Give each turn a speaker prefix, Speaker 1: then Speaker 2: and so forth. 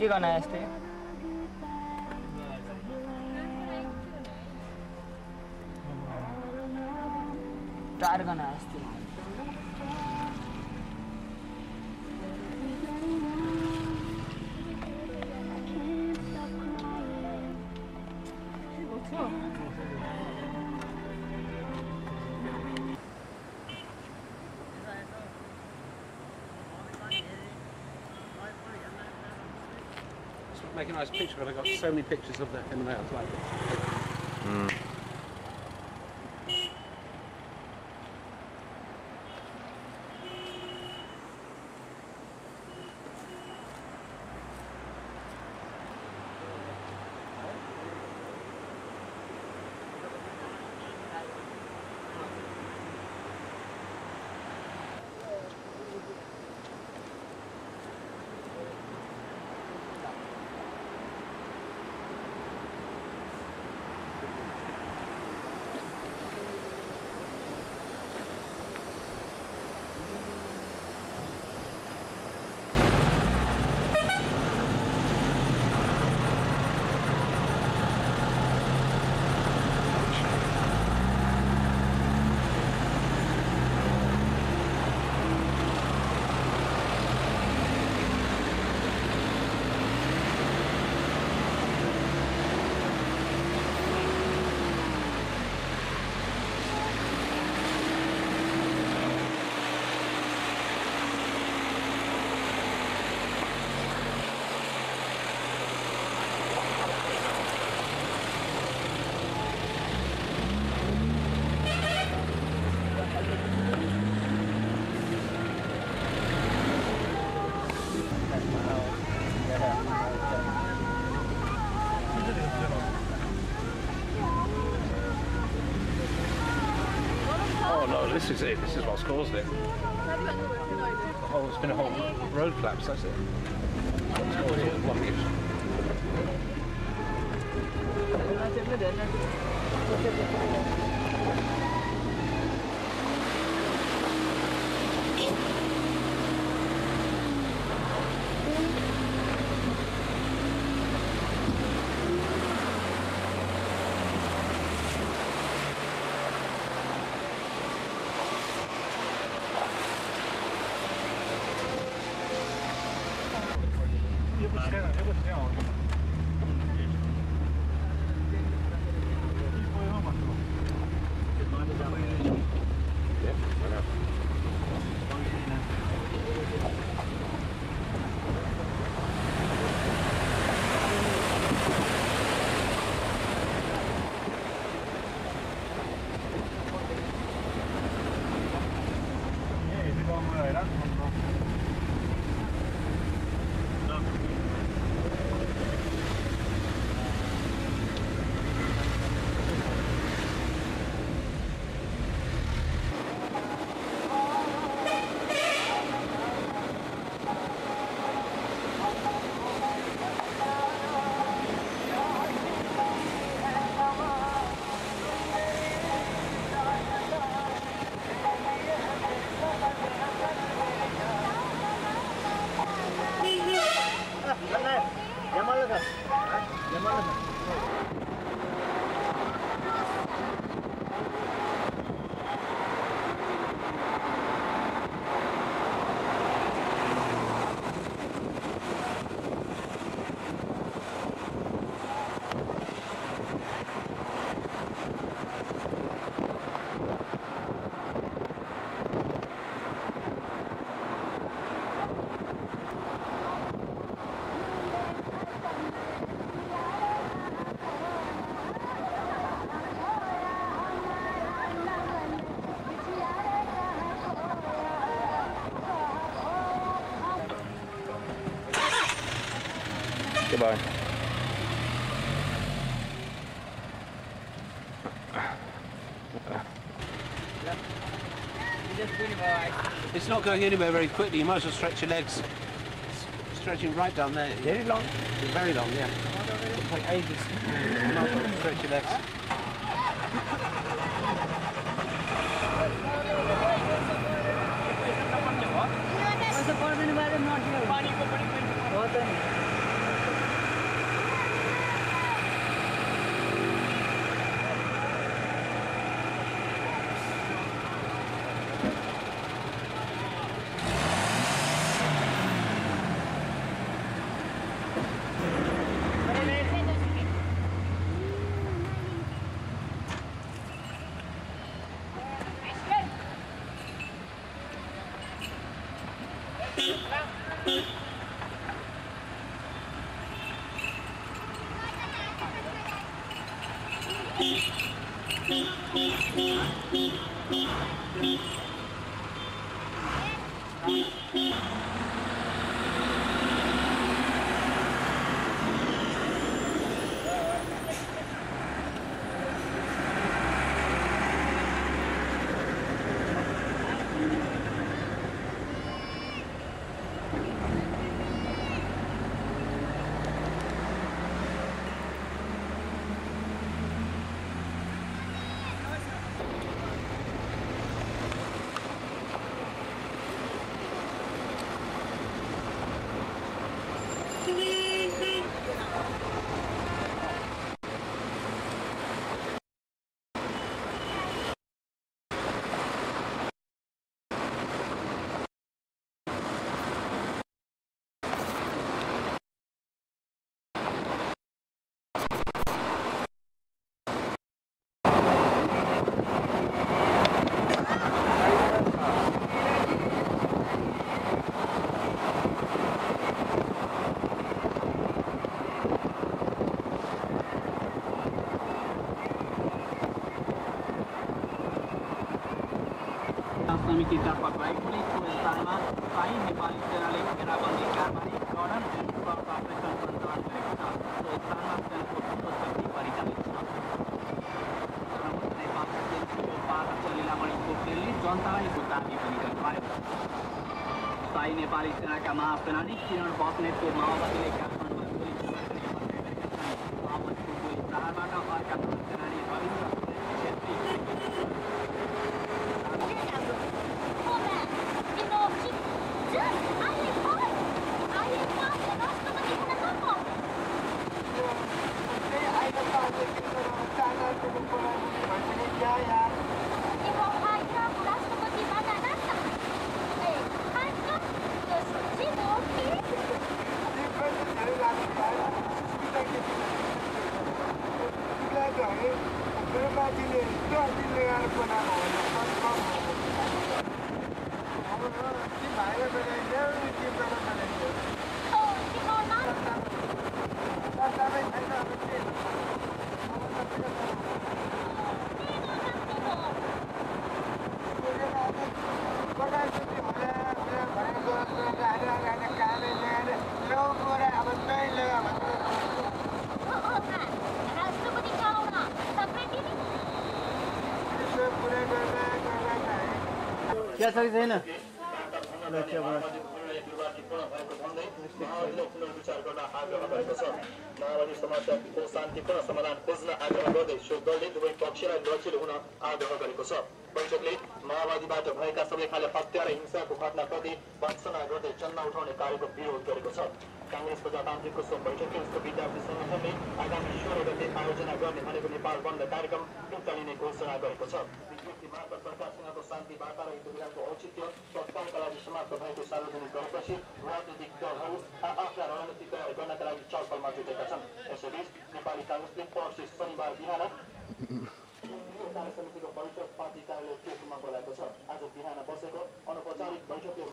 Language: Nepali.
Speaker 1: के गर्न यस्तै
Speaker 2: make a nice picture, but I got so many pictures of the M&As like this. Oh no, this is it. This is what's caused it. The whole, it's been a whole road collapse, that's it. Caused all the blockage. 天呐你不是挺好 Goodbye. It's not going anywhere very quickly. You might as well stretch your legs. It's stretching right down there.
Speaker 3: Very long.
Speaker 2: Very long, yeah. It'll ages. you might as well stretch your legs.
Speaker 4: बहुत है Beep, beep. पुलिसको स्थानमा स्थायी नेपाली छ नेपाली सेनाका महासेनानी किरण बस्नेतको माओवादीले
Speaker 3: छ कि छैन
Speaker 5: माओवादी समस्याको शान्तिपूर्ण समाधान खोज्न आग्रह गर्दै सो दलले दुवै पक्षलाई लक्षित हुन आग्रह गरेको छ बैठकले माओवादीबाट भएका सबै खाले हत्या र हिंसाको घटनाप्रति भर्सना गर्दै चन्दा उठाउने कार्यको विरोध गरेको छ काङ्ग्रेस प्रजातान्त्रिकको सो बैठकले उसको विद्यार्थी सङ्गठनले आगामी सोह्र गते आयोजना गर्ने भनेको नेपाल बन्द कार्यक्रम फिर्ता लिने घोषणा गरेको छ विज्ञप्ति मार्फत सरकारसँगको शान्ति वार्ता र युद्धविरामको औचित्य तत्कालका लागि समाप्त भएको सार्वजनिक गरेपछि राजनीतिक दलहरू आफ्ना रणनीति तयार गर्नका लागि छलफलमा जुटेका छन् यसैबीच नेपाली काङ्ग्रेसले पर्सि शनिबार बिहान कार्य समितिको बैठक पार्टी कार्यालय चोकमा बोलाएको छ आज बिहान बसेको अनौपचारिक बैठकले